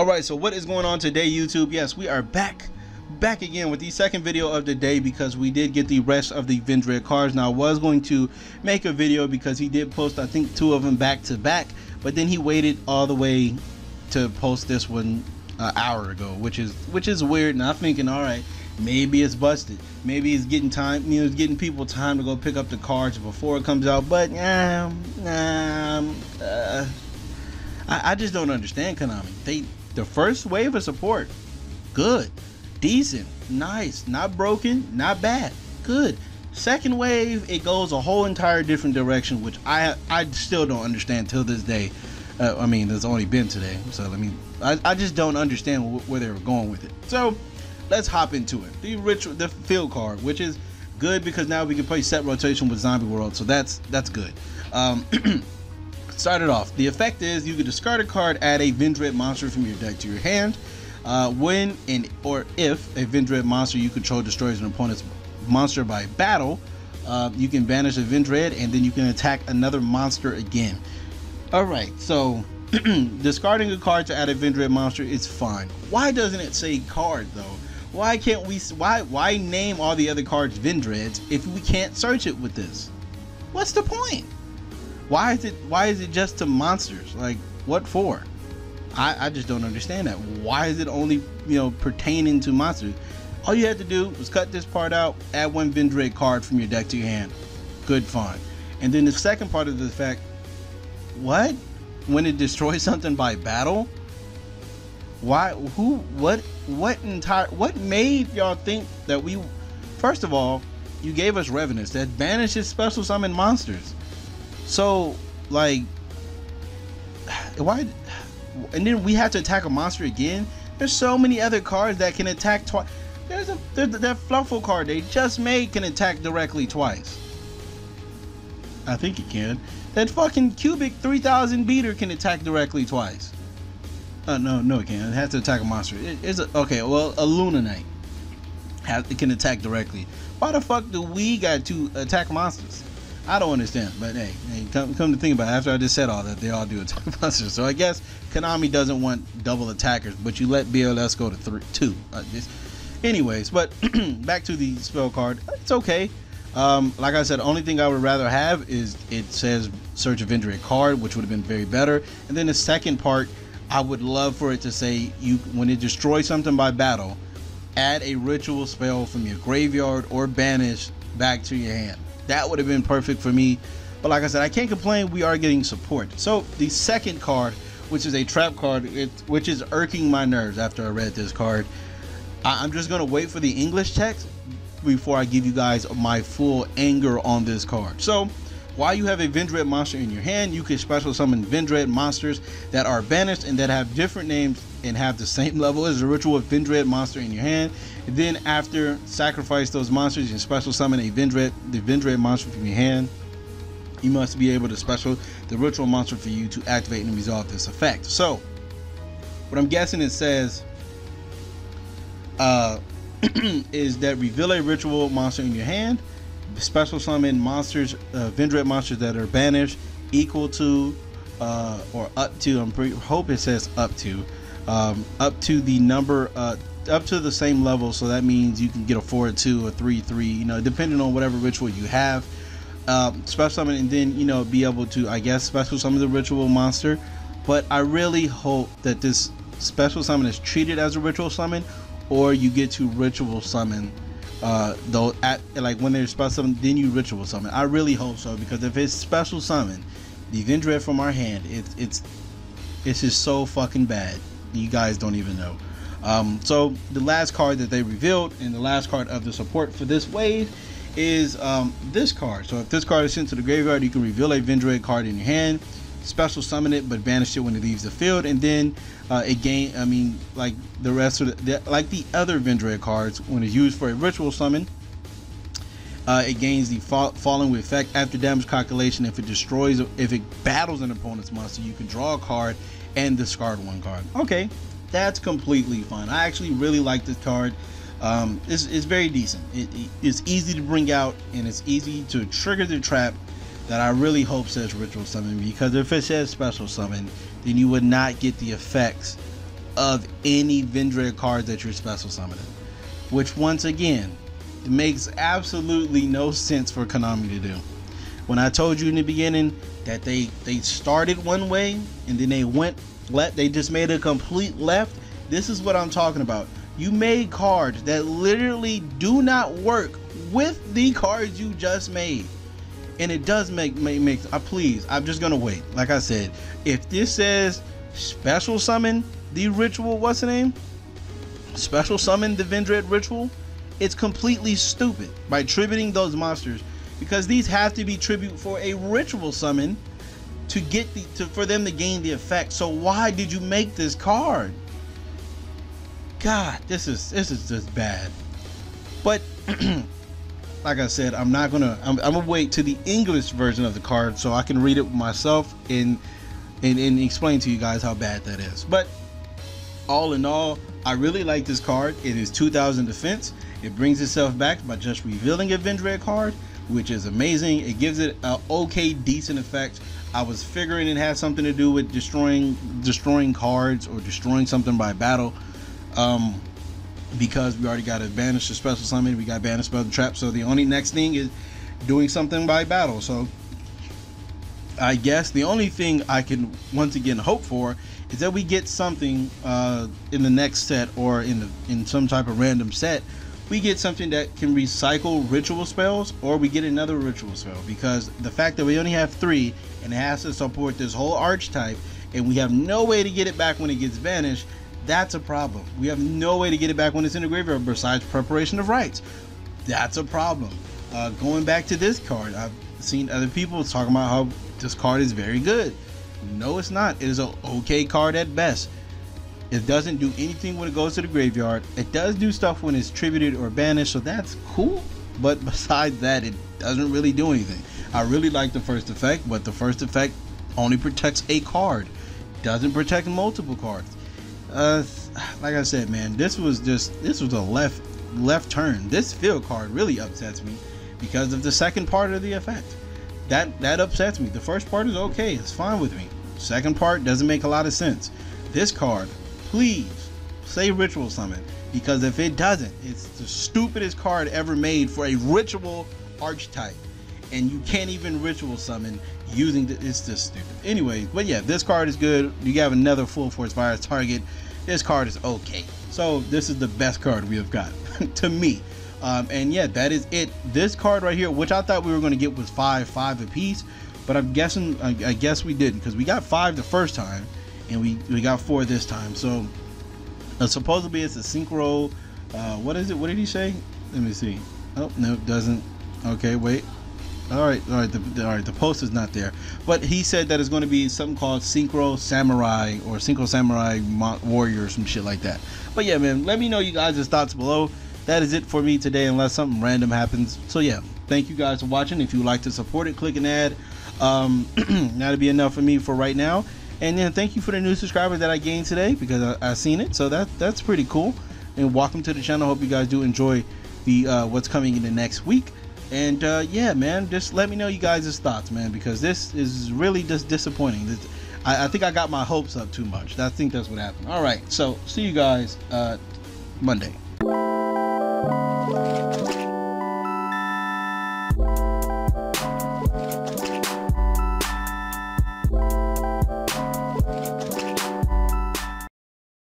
All right, so what is going on today, YouTube? Yes, we are back, back again with the second video of the day because we did get the rest of the Vendread cards. Now, I was going to make a video because he did post, I think, two of them back to back, but then he waited all the way to post this one an hour ago, which is which is weird. And I'm thinking, all right, maybe it's busted. Maybe it's getting time, you know, it's getting people time to go pick up the cards before it comes out. But yeah, um, uh, I, I just don't understand Konami. They the first wave of support, good, decent, nice, not broken, not bad, good. Second wave, it goes a whole entire different direction, which I I still don't understand till this day. Uh, I mean, there's only been today, so I mean, I, I just don't understand wh- where they were going with it. So let's hop into it. The ritual, the field card, which is good because now we can play set rotation with Zombie World, so that's that's good. Um, started off. The effect is you can discard a card, add a Vendread monster from your deck to your hand. Uh, when and or if a Vendread monster you control destroys an opponent's monster by battle, uh, you can banish a Vendread and then you can attack another monster again. All right, so discarding a card to add a Vendread monster is fine. Why doesn't it say card though? Why can't we? Why why name all the other cards Vendreads if we can't search it with this? What's the point? Why is it why is it just to monsters? Like what for? I, I just don't understand that. Why is it only you know pertaining to monsters? All you had to do was cut this part out, add one Vendread card from your deck to your hand. Good fine. And then the second part of the fact, what? When it destroys something by battle? Why who what what entire what made y'all think that we first of all, you gave us Revenants that banishes special summon monsters. So, like, why? And then we have to attack a monster again. There's so many other cards that can attack twice. There's a there's that Fluffle card they just made can attack directly twice. I think it can. That fucking cubic 3000 beater can attack directly twice. Uh, no, no, it can't. It has to attack a monster. It, it's a, okay. Well, a Lunanite has it can attack directly. Why the fuck do we got to attack monsters? I don't understand, but hey, hey come, come to think about it, after I just said all that, they all do attack monsters. So I guess Konami doesn't want double attackers, but you let BLS go to three, two. Uh, this, anyways, but back to the spell card. It's okay. Um, like I said, only thing I would rather have is it says search of Injury card, which would have been very better. And then the second part, I would love for it to say you when it destroys something by battle, add a ritual spell from your graveyard or banish back to your hand that would have been perfect for me. But like I said, I can't complain. We are getting support. So the second card, which is a trap card, it, which is irking my nerves after I read this card. I, I'm just gonna wait for the English text before I give you guys my full anger on this card. So while you have a Vendread monster in your hand, you can special summon Vendread monsters that are banished and that have different names and have the same level as the ritual Vendread monster in your hand. And then after sacrifice those monsters, you special summon a Vendread, the Vendread monster from your hand. You must be able to special the ritual monster for you to activate and resolve this effect. So, what I'm guessing it says uh, is that reveal a ritual monster in your hand special summon monsters, uh, monsters that are banished equal to uh, or up to. I'm pretty hope it says up to, um, up to the number, uh, up to the same level. So that means you can get a four two, a three three. You know, depending on whatever ritual you have. Um, special summon and then you know be able to I guess special summon the ritual monster. But I really hope that this special summon is treated as a ritual summon, or you get to ritual summon uh though at like when there's special summon then you ritual summon. I really hope so because if it's special summon the Vendread from our hand it's it's it's just so fucking bad. You guys don't even know. Um so the last card that they revealed and the last card of the support for this wave is um this card. So if this card is sent to the graveyard you can reveal a Vendread card in your hand special summon it but banish it when it leaves the field. And then uh, it gain I mean like the rest of the, the like the other Vendread cards when it's used for a ritual summon uh, it gains the fall, following effect after damage calculation. If it destroys if it battles an opponent's monster you can draw a card and discard one card. Okay that's completely fine. I actually really like this card. Um, it's, it's very decent. It, it's easy to bring out and it's easy to trigger the trap that I really hope says ritual summon because if it says special summon, then you would not get the effects of any Vendread card that you're special summoning. Which once again makes absolutely no sense for Konami to do. When I told you in the beginning that they they started one way and then they went left, they just made a complete left. This is what I'm talking about. You made cards that literally do not work with the cards you just made and it does make make, make uh, please i'm just gonna wait. Like i said if this says special summon the ritual what's the name? Special summon the vendread ritual it's completely stupid by tributing those monsters. Because these have to be tribute for a ritual summon to get the to, for them to gain the effect. So why did you make this card? God this is this is just bad. But like I said, I'm not gonna. I'm, I'm, gonna wait to the English version of the card so I can read it myself and, and and explain to you guys how bad that is. But all in all, I really like this card. It is 2,000 defense. It brings itself back by just revealing a Vendread card, which is amazing. It gives it an okay, decent effect. I was figuring it had something to do with destroying destroying cards or destroying something by battle. Um, because we already got a banish to special summon, we got banish spell trap. So the only next thing is doing something by battle. So I guess the only thing I can once again hope for is that we get something uh, in the next set or in the in some type of random set. We get something that can recycle ritual spells, or we get another ritual spell. Because the fact that we only have three and it has to support this whole archetype, and we have no way to get it back when it gets banished, that's a problem. We have no way to get it back when it's in the graveyard besides preparation of rites. That's a problem. Uh, going back to this card, I've seen other people talking about how this card is very good. No, it's not. It is an okay card at best. It doesn't do anything when it goes to the graveyard. It does do stuff when it's tributed or banished, so that's cool. But besides that, it doesn't really do anything. I really like the first effect, but the first effect only protects a card, doesn't protect multiple cards uh, like I said, man, this was just this was a left left turn. This field card really upsets me because of the second part of the effect. That that upsets me. The first part is okay, it's fine with me. Second part doesn't make a lot of sense. This card, please say ritual summon because if it doesn't, it's the stupidest card ever made for a ritual archetype. And you can't even ritual summon using the, it's just stupid. Anyway, but yeah, this card is good. You have another full force virus target. This card is okay. So this is the best card we have got to me. Um, and yeah, that is it. This card right here, which I thought we were going to get was five, five apiece, but I'm guessing, I, I guess we didn't because we got five the first time, and we we got four this time. So uh, supposedly it's a synchro. Uh, what is it? What did he say? Let me see. Oh no, it doesn't. Okay, wait. All right, all right, the, the, all right. The post is not there, but he said that it's going to be something called Synchro Samurai or Synchro Samurai Warrior or some shit like that. But yeah, man, let me know you guys' thoughts below. That is it for me today, unless something random happens. So yeah, thank you guys for watching. If you like to support it, click an ad. Um, that'll be enough for me for right now. And then thank you for the new subscriber that I gained today because I, I seen it. So that that's pretty cool. And welcome to the channel. Hope you guys do enjoy the uh, what's coming in the next week. And uh, yeah, man, just let me know you guys' thoughts, man, because this is really just disappointing. This, I, I, think I got my hopes up too much. I think that's what happened. All right, so see you guys uh, Monday.